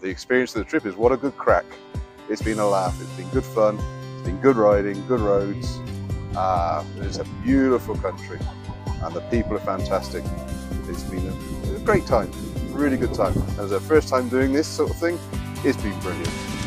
The experience of the trip is what a good crack. It's been a laugh, it's been good fun, it's been good riding, good roads. Uh, it's a beautiful country and the people are fantastic. It's been a, a great time, really good time. As a first time doing this sort of thing, it's been brilliant.